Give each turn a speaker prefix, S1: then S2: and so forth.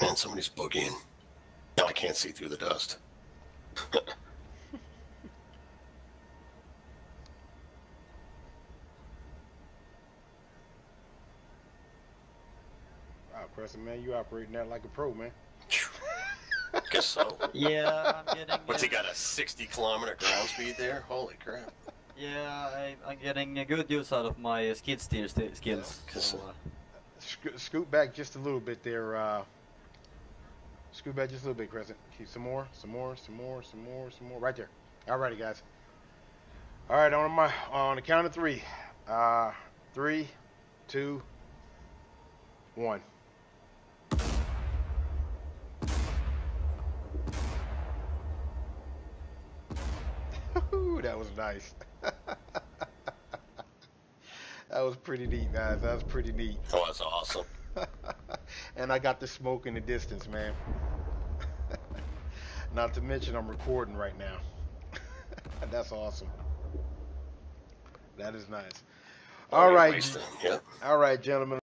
S1: Man, somebody's boogieing. Now I can't see through the dust.
S2: Wow, Preston, man, you operating that like a pro, man.
S1: Guess so.
S3: Yeah, I'm getting.
S1: What's he got? A 60 kilometer ground speed there? Holy crap!
S3: Yeah, I, I'm getting a good use out of my uh, skid steer st- skills.
S1: Yeah, 'cause,
S3: so,
S1: uh,
S3: uh,
S2: scoot back just a little bit there. Uh, scoot back just a little bit, Crescent. Keep some more, some more, some more, some more, some more. Right there. Alrighty, guys. All right, on my on the count of three. Uh, three, two, one. Ooh, that was nice. that was pretty neat, guys. That was pretty neat.
S1: That was awesome.
S2: and I got the smoke in the distance, man. Not to mention I'm recording right now. That's awesome. That is nice.
S1: Oh,
S2: All
S1: yeah,
S2: right.
S1: Yep.
S2: All right, gentlemen.